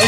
おい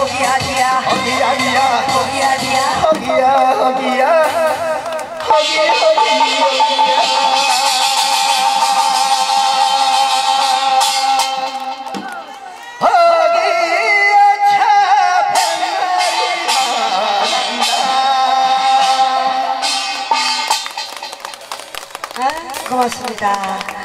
허기야 허기야 허기야 허기야 허기야 고맙습니다.